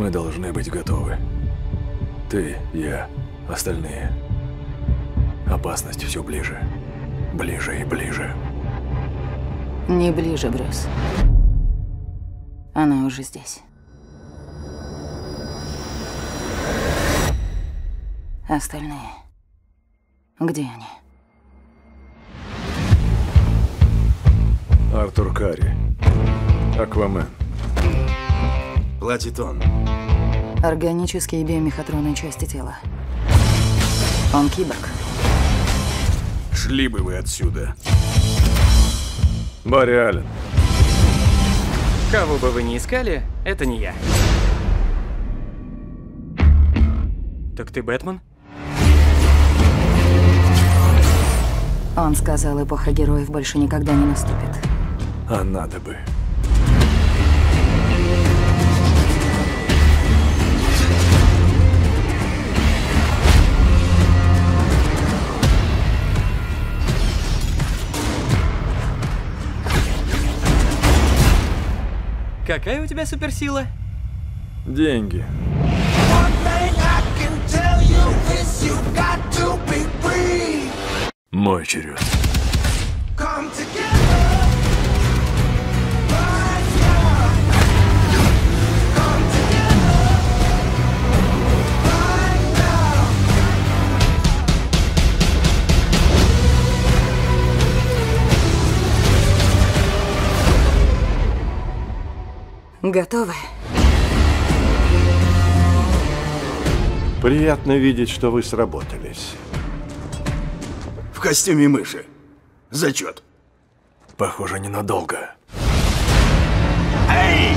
Мы должны быть готовы. Ты, я, остальные. Опасность все ближе. Ближе и ближе. Не ближе, Брюс. Она уже здесь. Остальные. Где они? Артур Карри. Аквамен. Платит он. Органические биомехатронные части тела. Он киборг. Шли бы вы отсюда. Барри Аллен. Кого бы вы ни искали, это не я. Так ты Бэтмен? Он сказал, эпоха героев больше никогда не наступит. А надо бы. Какая у тебя суперсила? Деньги. One thing Готовы? Приятно видеть, что вы сработались. В костюме мыши. Зачет. Похоже, ненадолго. Эй!